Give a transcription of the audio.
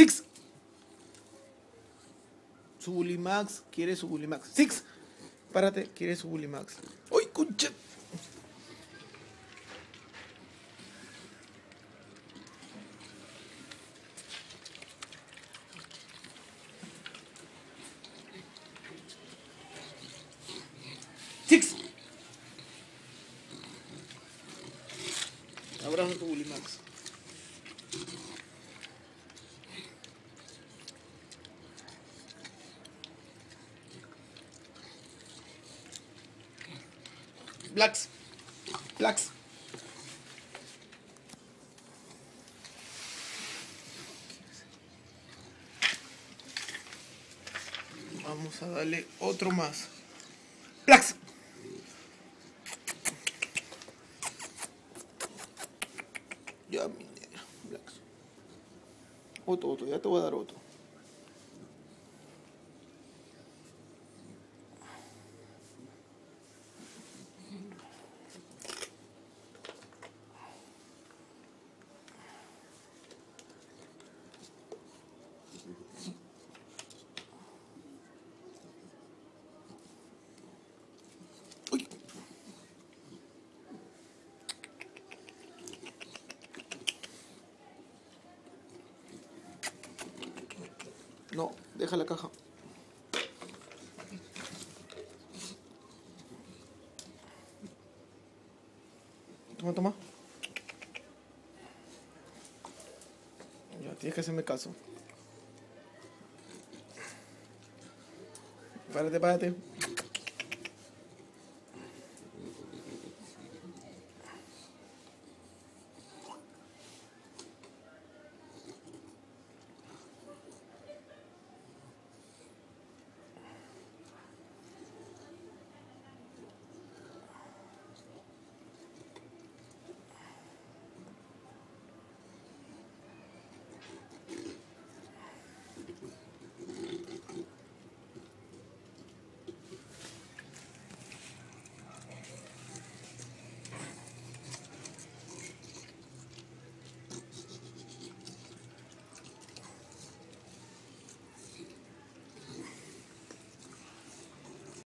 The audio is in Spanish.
Six. Su Bulimax quiere su Bulimax. Six. Párate, quiere su Bulimax. ¡Uy, concha! Six. Abrazo tu Bulimax. Blacks. Blacks. Vamos a darle otro más. Blacks. Ya, mi negra. Blacks. Otro, otro. Ya te voy a dar otro. Uy. No, deja la caja. Toma, toma. Ya, tienes que hacerme caso. Párate, párate.